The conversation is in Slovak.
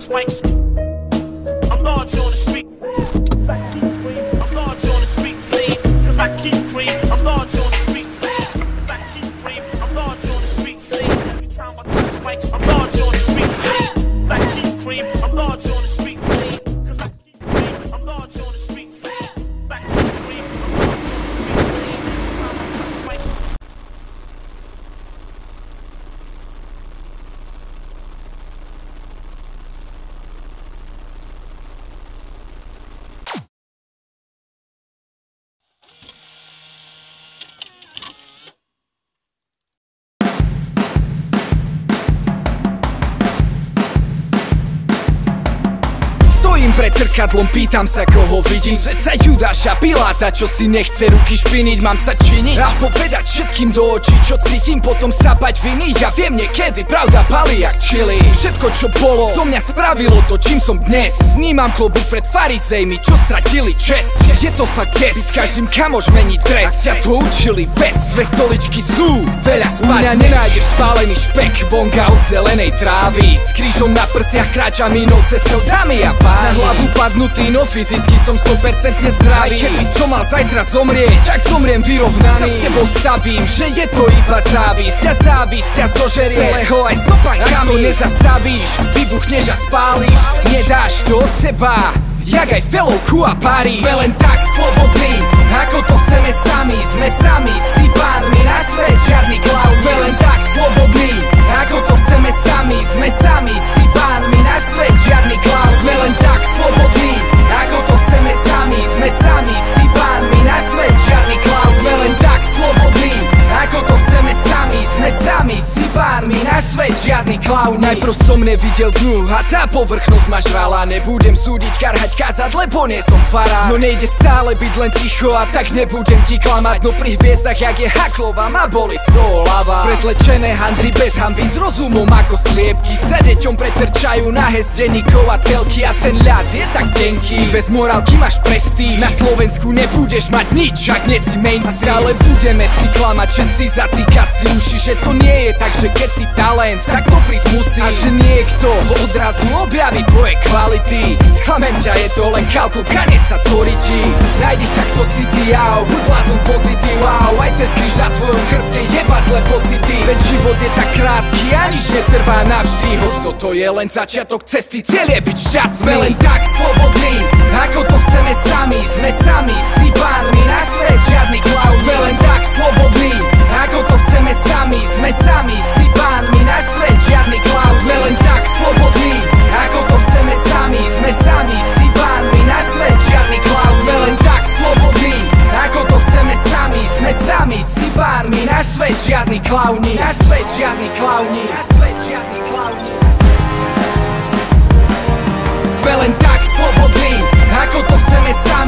swing. Pred zrkadlom, pýtam sa koho vidím. Svedca Judáša, Piláta, čo si nechce ruky špiniť Mám sa činiť? A povedať všetkým do očí, čo cítim Potom sapať viny, ja viem niekedy, pravda pali jak čili. Všetko čo bolo, zo mňa spravilo to, čím som dnes. Snímam klobúk pred farizejmi, čo stratili čest. Je to fakt des, s každým kamož mení dres. Ak ťa to učili vec, dve stoličky sú Veľa spať, u mňa nenájdeš spálený špek Vonka od zelenej trávy. S krížom na prsiach kráčam inou cestou, dámy a páni hlavu padnutý, no fyzicky som 100% zdravý. Aj keby som mal zajtra zomrieť, tak zomriem vyrovnaný. Sa s tebou stavím, že je to iba závisť. A závisť ťa zožerie. Celého aj stopankami Ak to nezastavíš, vybuchneš a spáliš. Nedáš to od seba Jak aj felovku a Paríž Sme len tak slobodní, ako to chceme sami. Sme sami, si pánmi, náš pánmi, náš svet žiadny klaun Najprv som nevidel dnu a tá povrchnosť ma žrala. Nebudem súdiť, karhať, kázať, lebo nie som fará No nejde stále byť len ticho a tak nebudem ti klamať. No pri hviezdach, jak je Haklova, ma boli z toho hlava Prezlečené handry bez hamby s rozumom ako sliepky. Sa deťom pretrčajú na denníkov a telky A ten ľad je tak tenký. Bez morálky máš prestíž. Na Slovensku nebudeš mať nič, ak nie si mainstream A stále budeme si klamať, všetci zatýkať si uši Že to nie je tak, že keď si talent, tak to prísť musí A že niekto odrazu objaví tvoje kvality. Sklamem ťa, je to len kalku, kane sa to riti Najdi sa kto si ty, au, buď blázon pozitív, au Aj cez kríž na tvojom chrbte jebať zlé pocity. Veď život je tak krátky a nič netrvá navždy. Hoď toto je len začiatok cesty, cieľ je byť šťastný. Sme len tak slobodní, ako to chceme sami. Sme sami, si pánmi, náš svet žiadny klaus Sme len tak slobodní, ako to chceme sami. Sme sami, si svet žiadny klauni Náš svet žiadny klauni Náš svet žiadny klauni Sme len tak slobodní, ako to chceme sami